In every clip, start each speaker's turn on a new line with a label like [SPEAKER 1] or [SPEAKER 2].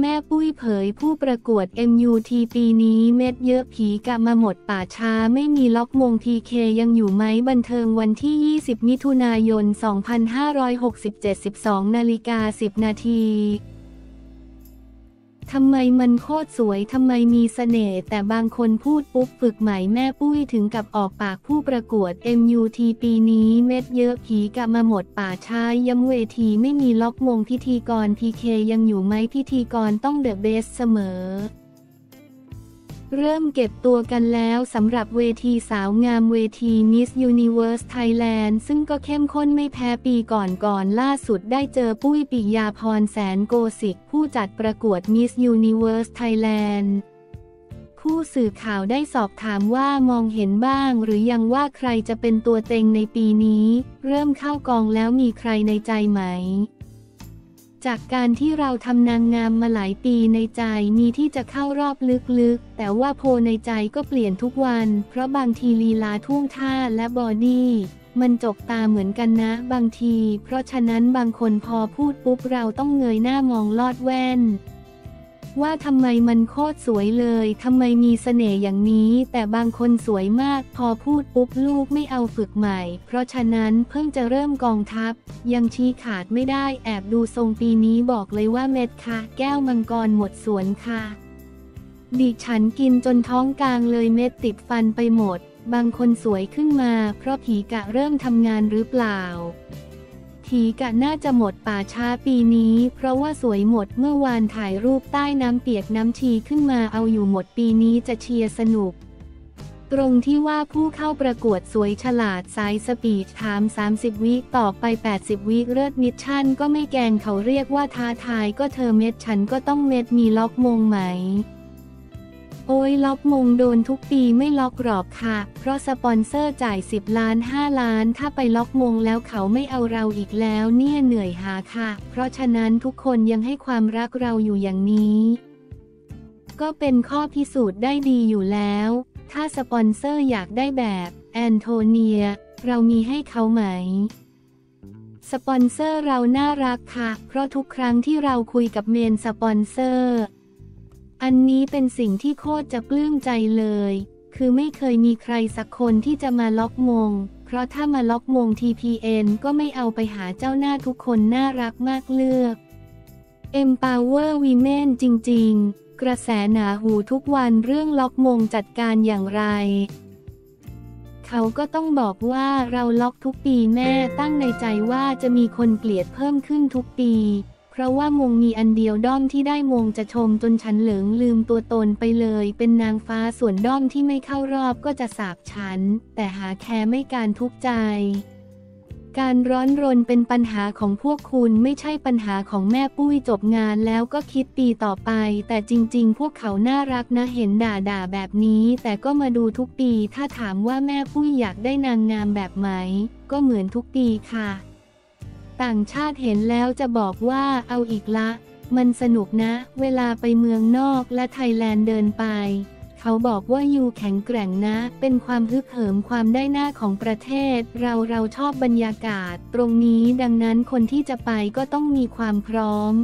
[SPEAKER 1] แม่ปุ้ยเผยผู้ประกวด MUT ปีนี้เม็ดเยอะผีกะมาหมดป่าช้าไม่มีล็อกมง PK ยังอยู่ไหมบันเทิงวันที่ 20 มิถุนายน 2567 12นาฬิกา10 นาที ทำไมมันโคตรสวยทำไมมีเสน่ห์แต่บางคนพูดปุ๊บฝึกใหม่แม่ปุ้ยถึงกับออกปากผู้ประกวด MUT ปีนี้เม็ดเยอะผีกะมาหมดป่าช้าย้ำเวทีไม่มีล็อกมงพิธีกร PK ยังอยู่ไหมพิธีกรต้องเดอะเบสเสมอ เริ่มเก็บตัวกันแล้วสำหรับเวทีสาวงามเวที Miss Universe Thailand ซึ่งก็เข้มข้นไม่แพ้ปีก่อนก่อนล่าสุดได้เจอปุ้ยปิยาพรแสนโกสิก ผู้จัดประกวด Miss Universe Thailand ผู้สื่อข่าวได้สอบถามว่ามองเห็นบ้าง หรือยังว่าใครจะเป็นตัวเต็งในปีนี้ เริ่มเข้ากองแล้วมีใครในใจไหม จากการที่เราทำนางงามมาหลายปีในใจมีที่จะเข้ารอบลึกๆ แต่ว่าโพในใจก็เปลี่ยนทุกวัน เพราะบางทีลีลาท่วงท่าและบอดี้มันจกตาเหมือนกันนะ บางที เพราะฉะนั้นบางคนพอพูดปุ๊บเราต้องเงยหน้ามองลอดแว่น ว่าทำไมมันโคตรสวยเลยทำไมมีเสน่ห์อย่างนี้ แต่บางคนสวยมาก พอพูดปุ๊บลูกไม่เอาฝึกใหม่ เพราะฉะนั้นเพิ่งจะเริ่มกองทัพ ยังชี้ขาดไม่ได้แอบดูทรงปีนี้บอกเลยว่าเม็ดค่ะ แก้วมังกรหมดสวนค่ะ ดิฉันกินจนท้องกลางเลยเม็ดติดฟันไปหมด บางคนสวยขึ้นมา เพราะผีกะเริ่มทำงานหรือเปล่า ผีกะน่าจะหมดป่าช้าปีนี้ เพราะว่าสวยหมดเมื่อวานถ่ายรูปใต้น้ำเปียกน้ำชีขึ้นมาเอาอยู่หมดปีนี้จะเชียร์สนุก ตรงที่ว่าผู้เข้าประกวดสวยฉลาดสาย speech ถาม 30 วิตอบไป 80 วิเลิศ mission ก็ไม่แกงเขาเรียกว่าท้าทายก็เธอเม็ดฉันก็ต้องเม็ดมีล็อกมงไหม โอ้ยล็อกมงโดนทุกปีไม่ล็อกหรอกค่ะ เพราะสปอนเซอร์จ่าย 10 ล้าน 5 ล้าน ถ้าไปล็อกมงแล้วเขาไม่เอาเราอีกแล้วเนี่ยเหนื่อยหาค่ะ เพราะฉะนั้นทุกคนยังให้ความรักเราอยู่อย่างนี้ ก็เป็นข้อพิสูจน์ได้ดีอยู่แล้ว ถ้าสปอนเซอร์อยากได้แบบแอนโทเนีย เรามีให้เขาไหมสปอนเซอร์เราน่ารักค่ะ เพราะทุกครั้งที่เราคุยกับ main sponsor อันนี้เป็นสิ่งที่โคตรจะปลื้มใจเลย คือไม่เคยมีใครสักคนที่จะมาล็อกมง เพราะถ้ามาล็อกมง TPN ก็ไม่เอาไปหาเจ้าหน้าทุกคนน่ารักมากเลือก Empower Women จริง ๆ กระแสหนาหูทุกวันเรื่องล็อกมงจัดการอย่างไร เขาก็ต้องบอกว่าเราล็อกทุกปีแม่ตั้งในใจว่าจะมีคนเกลียดเพิ่มขึ้นทุกปี เพราะว่ามงมีอันเดียวด้อมที่ได้มงจะชมจนฉันเหลิงลืมตัวตนไปเลย เป็นนางฟ้าส่วนด้อมที่ไม่เข้ารอบก็จะสาบฉัน แต่หาแคร์ไม่การทุกข์ใจ การร้อนรนเป็นปัญหาของพวกคุณไม่ใช่ปัญหาของแม่ปุ้ยจบงานแล้วก็คิดปีต่อไป แต่จริง ๆ พวกเขาน่ารักนะเห็นด่าด่าแบบนี้ แต่ก็มาดูทุกปี ถ้าถามว่าแม่ปุ้ยอยากได้นางงามแบบไหม ก็เหมือนทุกปีค่ะ ต่างชาติเห็นแล้วจะบอกว่าเอาอีกละ มันสนุกนะ เวลาไปเมืองนอกและไทยแลนด์เดินไป เขาบอกว่ายูแข็งแกร่งนะ เป็นความฮึกเหิมความได้หน้าของประเทศ เราเราชอบบรรยากาศ ตรงนี้ดังนั้นคนที่จะไปก็ต้องมีความพร้อม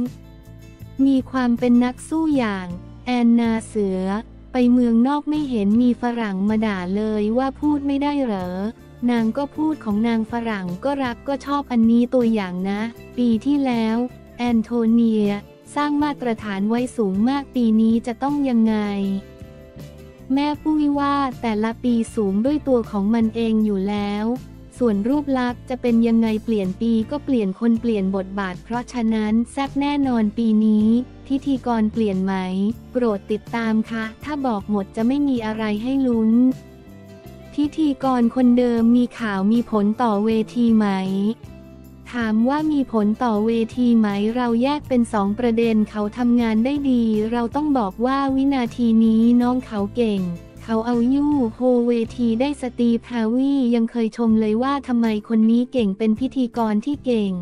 [SPEAKER 1] มีความเป็นนักสู้อย่าง แอนนาเสือ ไปเมืองนอกไม่เห็นมีฝรั่งมาด่าเลยว่าพูดไม่ได้เหรอ นางก็พูดของนางฝรั่งก็รักก็ชอบอันนี้ตัวอย่างนะ ปีที่แล้ว แอนโทเนีย สร้างมาตรฐานไว้สูงมากปีนี้จะต้องยังไง แม่ปุ้ยว่าแต่ละปีสูงด้วยตัวของมันเองอยู่แล้ว ส่วนรูปลักษณ์จะเป็นยังไงเปลี่ยนปีก็เปลี่ยนคนเปลี่ยนบทบาท เพราะฉะนั้นแซบแน่นอนปีนี้พิธีกรเปลี่ยนไหม โปรดติดตามค่ะ ถ้าบอกหมดจะไม่มีอะไรให้ลุ้น พิธีกรคนเดิมมีข่าวมีผลต่อเวทีไหม ถามว่ามีผลต่อเวทีไหม เราแยกเป็นสองประเด็นเขาทำงานได้ดี เราต้องบอกว่าวินาทีนี้น้องเขาเก่ง เขาเอายู่โฮเวทีได้สตีฟฮาวียังเคยชมเลยว่าทำไมคนนี้เก่งเป็นพิธีกรที่เก่ง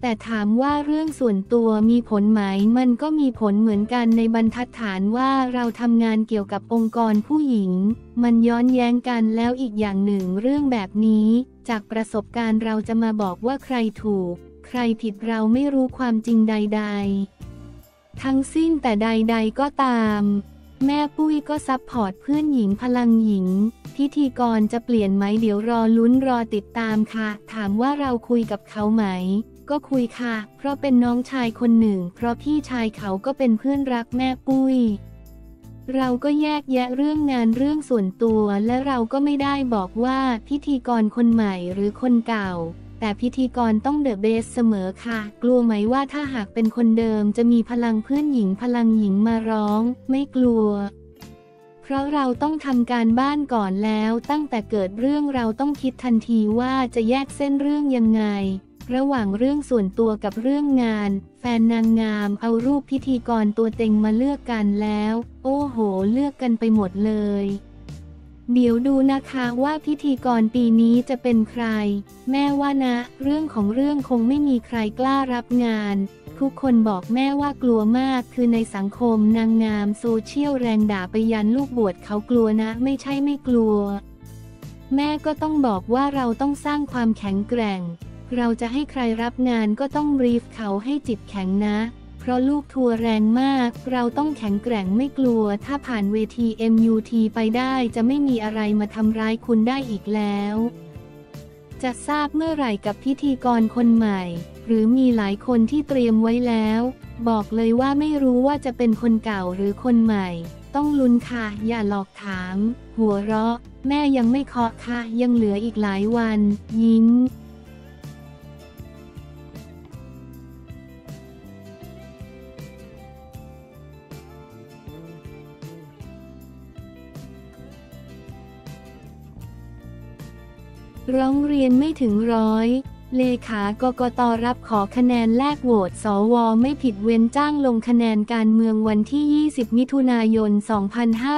[SPEAKER 1] แต่ถามว่าเรื่องส่วนตัวมีผลไหม มันก็มีผลเหมือนกันในบรรทัดฐานว่าเราทำงานเกี่ยวกับองค์กรผู้หญิง มันย้อนแย้งกันแล้วอีกอย่างหนึ่งเรื่องแบบนี้ จากประสบการณ์เราจะมาบอกว่าใครถูก ใครผิดเราไม่รู้ความจริงใด ๆ ทั้งสิ้นแต่ใด ๆ ก็ตาม แม่ปุ้ยก็ซับพอร์ตเพื่อนหญิงพลังหญิงพิธีกรจะเปลี่ยนไหมเดี๋ยวรอลุ้นรอติดตามค่ะ ถามว่าเราคุยกับเขาไหม ก็คุยค่ะ เพราะเป็นน้องชายคนหนึ่ง เพราะพี่ชายเขาก็เป็นเพื่อนรักแม่ปุ้ย เราก็แยกแยะเรื่องงานเรื่องส่วนตัว และเราก็ไม่ได้บอกว่าพิธีกรคนใหม่หรือคนเก่า แต่พิธีกรต้องเดอะเบสเสมอค่ะ กลัวไหมว่าถ้าหากเป็นคนเดิมจะมีพลังเพื่อนหญิงพลังหญิงมาร้อง ไม่กลัวเพราะเราต้องทำการบ้านก่อนแล้วตั้งแต่เกิดเรื่องเราต้องคิดทันทีว่าจะแยกเส้นเรื่องยังไง ระหว่างเรื่องส่วนตัวกับเรื่องงาน แฟนนางงามเอารูปพิธีกรตัวเต็งมาเลือกกันแล้ว โอ้โห เลือกกันไปหมดเลย เดี๋ยวดูนะคะว่าพิธีกรปีนี้จะเป็นใคร แม่ว่านะ เรื่องของเรื่องคงไม่มีใครกล้ารับงาน ทุกคนบอกแม่ว่ากลัวมากคือในสังคมนางงามโซเชียลแรงด่าไปยันลูกบวชเขากลัวนะ ไม่ใช่ไม่กลัว แม่ก็ต้องบอกว่าเราต้องสร้างความแข็งแกร่ง เราจะให้ใครรับงานก็ต้อง brief เขาให้จิตแข็งนะ เพราะลูกทัวร์แรงมาก เราต้องแข็งแกร่งไม่กลัว ถ้าผ่านเวที MUT ไปได้จะไม่มีอะไรมาทำร้ายคุณได้อีกแล้ว จะทราบเมื่อไหร่กับพิธีกรคนใหม่ หรือมีหลายคนที่เตรียมไว้แล้ว บอกเลยว่าไม่รู้ว่าจะเป็นคนเก่าหรือคนใหม่ ต้องลุ้นค่ะ อย่าหลอกถาม หัวเราะ แม่ยังไม่เคาะค่ะ ยังเหลืออีกหลายวัน ยิ้ม ร้องเรียนไม่ถึงร้อย เลขากกตรับขอคะแนนแลกโหวตสวไม่ผิดเว้นจ้างลงคะแนนการเมืองวันที่ 20 มิถุนายน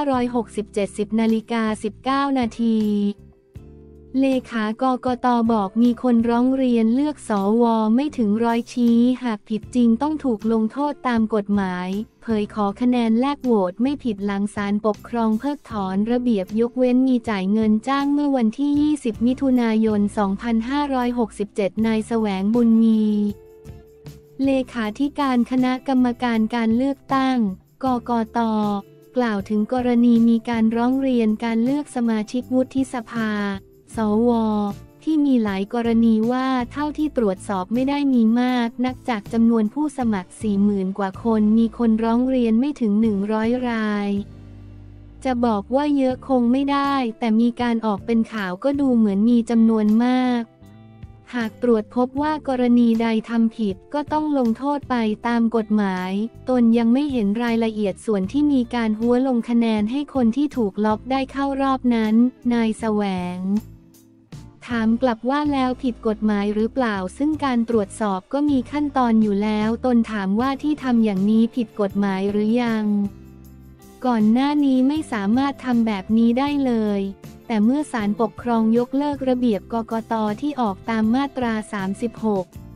[SPEAKER 1] 2567 10นาฬิกา19 นาที เลขากกตบอกมีคนร้องเรียนเลือกสวไม่ถึงร้อยชี้ หากผิดจริงต้องถูกลงโทษตามกฎหมาย เผยขอคะแนนแลกโหวตไม่ผิดหลังศาลปกครองเพิกถอนระเบียบยกเว้นมีจ่ายเงินจ้างเมื่อวันที่ 20 มิถุนายน 2567 นายแสวงบุญมี เลขาธิการคณะกรรมการการเลือกตั้ง กกตกล่าวถึงกรณีมีการร้องเรียนการเลือกสมาชิกวุฒิสภา สว ที่มีหลายกรณีว่าเท่าที่ตรวจสอบไม่ได้มีมาก นักจากจำนวนผู้สมัคร 40,000 กว่าคน มีคนร้องเรียนไม่ถึง 100 ราย จะบอกว่าเยอะคงไม่ได้ แต่มีการออกเป็นข่าวก็ดูเหมือนมีจำนวนมากหากตรวจพบว่ากรณีใดทำผิดก็ต้องลงโทษไปตามกฎหมาย ตนยังไม่เห็นรายละเอียดส่วนที่มีการหัวลงคะแนนให้คนที่ถูกล็อกได้เข้ารอบนั้น นายแสวง ถามกลับว่าแล้วผิดกฎหมายหรือเปล่า ซึ่งการตรวจสอบก็มีขั้นตอนอยู่แล้ว ตนถามว่าที่ทำอย่างนี้ผิดกฎหมายหรือยัง ก่อนหน้านี้ไม่สามารถทำแบบนี้ได้เลย แต่เมื่อศาลปกครองยกเลิกระเบียบกกตที่ออกตามมาตรา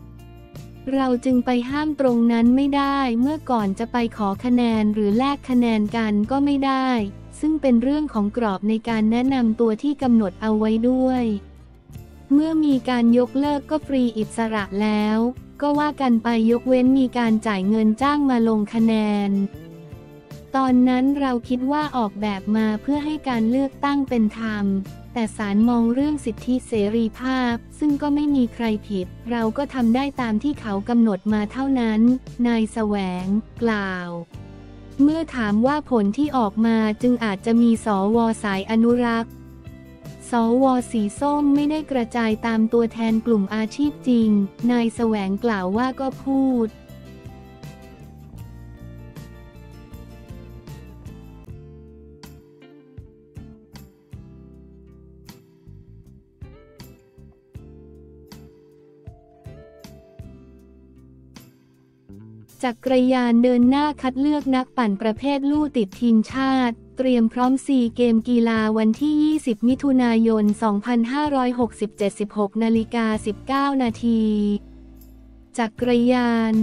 [SPEAKER 1] 36เราจึงไปห้ามตรงนั้นไม่ได้ เมื่อก่อนจะไปขอคะแนนหรือแลกคะแนนกันก็ไม่ได้ ซึ่งเป็นเรื่องของกรอบในการแนะนำตัวที่กำหนดเอาไว้ด้วย เมื่อมีการยกเลิกก็ฟรีอิสระแล้ว ก็ว่ากันไปยกเว้นมีการจ่ายเงินจ้างมาลงคะแนน ตอนนั้นเราคิดว่าออกแบบมาเพื่อให้การเลือกตั้งเป็นธรรม แต่ศาลมองเรื่องสิทธิเสรีภาพ ซึ่งก็ไม่มีใครผิด เราก็ทำได้ตามที่เขากำหนดมาเท่านั้น นายแสวง กล่าวเมื่อถามว่าผลที่ออกมาจึงอาจจะมีสวสายอนุรักษ์ สวสีส้มไม่ได้กระจายตามตัวแทนกลุ่มอาชีพจริง นายแสวงกล่าวว่าก็พูดจักรยานเดินหน้าคัดเลือกนักปั่นประเภทลู่ติดทีมชาติ เตรียมพร้อมซีเกมกีฬาวันที่ 20 มิถุนายน 2567 16นาฬิกา19 นาทีจักรยาน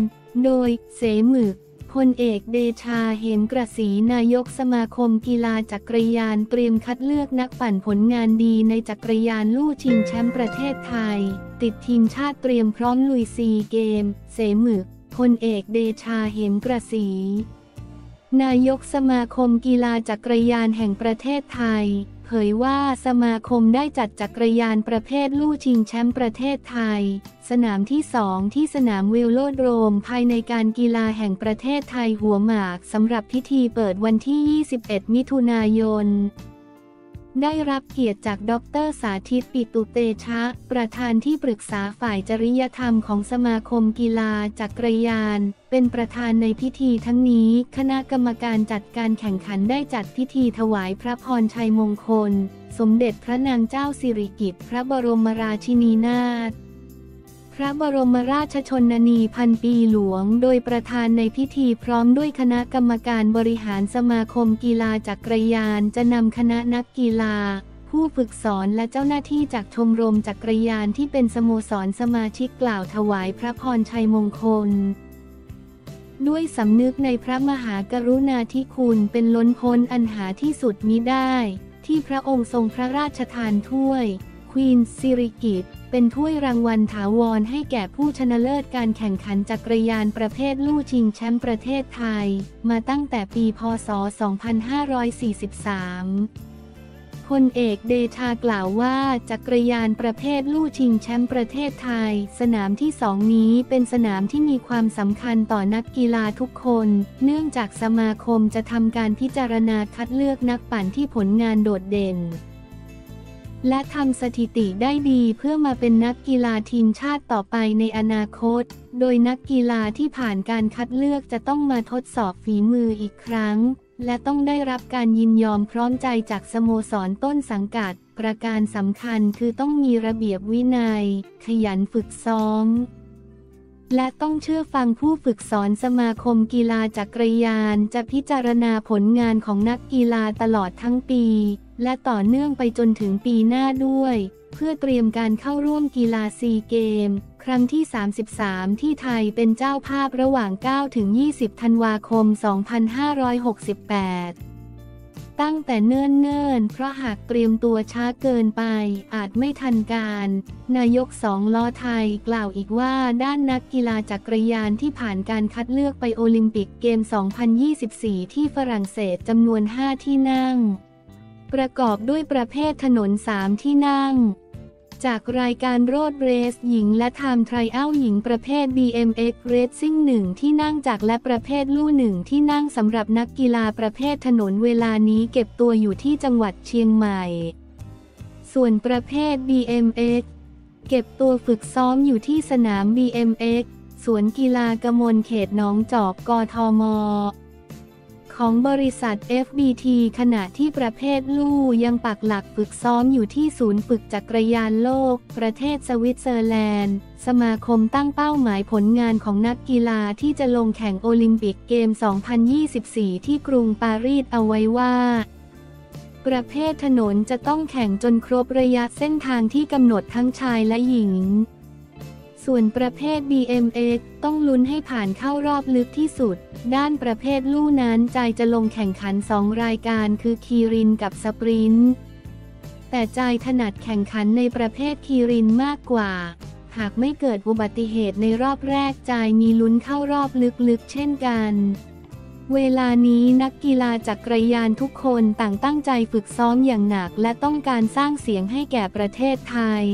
[SPEAKER 1] โดย เสหมึกพลเอกเดชาเห็นกระสีนายกสมาคมกีฬาจักรยานเตรียมคัดเลือกนักปั่นผลงานดีในจักรยานลู่ชิงแชมป์ประเทศไทย ติดทีมชาติเตรียมพร้อมลุยซีเกม เสหมึกพลเอกเดชาเหมกระสี นายกสมาคมกีฬาจักรยานแห่งประเทศไทย เผยว่าสมาคมได้จัดจักรยานประเภทลู่ชิงแชมป์ประเทศไทย สนามที่สองที่สนามวิลโลดโรม ภายในการกีฬาแห่งประเทศไทยหัวหมากสำหรับพิธีเปิดวันที่ 21 มิถุนายน ได้รับเกียรติจากดรสาธิตปิตุเตชะ ประธานที่ปรึกษาฝ่ายจริยธรรมของสมาคมกีฬาจักรยาน เป็นประธานในพิธีทั้งนี้ คณะกรรมการจัดการแข่งขันได้จัดพิธีถวายพระพรชัยมงคล สมเด็จพระนางเจ้าสิริกิติ์พระบรมราชินีนาถ พระบรมราชชนนีพันปีหลวง โดยประธานในพิธีพร้อมด้วยคณะกรรมการบริหารสมาคมกีฬาจักรยาน จะนำคณะนักกีฬา ผู้ฝึกสอนและเจ้าหน้าที่จากชมรมจักรยานที่เป็นสโมสรสมาชิกกล่าวถวายพระพรชัยมงคล ด้วยสำนึกในพระมหากรุณาธิคุณเป็นล้นพ้นอันหาที่สุดมิได้ ที่พระองค์ทรงพระราชทานถ้วย ควีนซิริกิต เป็นถ้วยรางวัลถาวรให้แก่ผู้ชนะเลิศการแข่งขันจักรยานประเภทลู่ชิงแชมป์ประเทศไทย มาตั้งแต่ปีพศ 2543พลเอกเดชากล่าวว่าจักรยานประเภทลู่ชิงแชมป์ประเทศไทย สนามที่สองนี้เป็นสนามที่มีความสำคัญต่อนักกีฬาทุกคน เนื่องจากสมาคมจะทำการพิจารณาคัดเลือกนักปั่นที่ผลงานโดดเด่น และทำสถิติได้ดีเพื่อมาเป็นนักกีฬาทีมชาติต่อไปในอนาคต โดยนักกีฬาที่ผ่านการคัดเลือกจะต้องมาทดสอบฝีมืออีกครั้ง และต้องได้รับการยินยอมพร้อมใจจากสโมสรต้นสังกัด ประการสำคัญคือต้องมีระเบียบวินัย ขยันฝึกซ้อมและต้องเชื่อฟังผู้ฝึกสอนสมาคมกีฬาจักรยาน จะพิจารณาผลงานของนักกีฬาตลอดทั้งปี และต่อเนื่องไปจนถึงปีหน้าด้วย เพื่อเตรียมการเข้าร่วมกีฬาซีเกม ครั้งที่ 33 ที่ไทยเป็นเจ้าภาพระหว่าง 9-20 ธันวาคม 2568ตั้งแต่เนิ่นๆ เพราะหากเตรียมตัวช้าเกินไป อาจไม่ทันการ นายกสองล้อไทยกล่าวอีกว่าด้านนักกีฬาจักรยานที่ผ่านการคัดเลือกไปโอลิมปิกเกม 2024 ที่ฝรั่งเศสจำนวน 5 ที่นั่ง ประกอบด้วยประเภทถนน3ที่นั่ง จากรายการ Road Race หญิงและ Time Trial หญิงประเภท BMX Racing 1 ที่นั่งจากและประเภทลู่หนึ่งที่นั่งสำหรับนักกีฬาประเภทถนนเวลานี้เก็บตัวอยู่ที่จังหวัดเชียงใหม่ ส่วนประเภท BMX เก็บตัวฝึกซ้อมอยู่ที่สนาม BMX สวนกีฬากมลเขตหนองจอกกทม ของบริษัท FBT ขณะที่ประเภทลู่ยังปักหลักฝึกซ้อมอยู่ที่ศูนย์ฝึกจักรยานโลก ประเทศสวิตเซอร์แลนด์ สมาคมตั้งเป้าหมายผลงานของนักกีฬาที่จะลงแข่งโอลิมปิกเกม 2024 ที่กรุงปารีสเอาไว้ว่าประเภทถนนจะต้องแข่งจนครบระยะเส้นทางที่กำหนดทั้งชายและหญิง ส่วนประเภท BMX ต้องลุ้นให้ผ่านเข้ารอบลึกที่สุด ด้านประเภทลู่นั้นใจจะลงแข่งขันสองรายการคือคีรินกับสปรินต์แต่ใจถนัดแข่งขันในประเภทคีรินมากกว่า หากไม่เกิดอุบัติเหตุในรอบแรกใจมีลุ้นเข้ารอบลึกๆ เช่นกันเวลานี้นักกีฬาจักรยานทุกคนต่างตั้งใจฝึกซ้อมอย่างหนักและต้องการสร้างเสียงให้แก่ประเทศไทย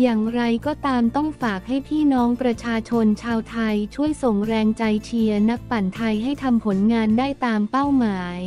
[SPEAKER 1] อย่างไรก็ตามต้องฝากให้พี่น้องประชาชนชาวไทยช่วยส่งแรงใจเชียร์นักปั่นไทยให้ทำผลงานได้ตามเป้าหมาย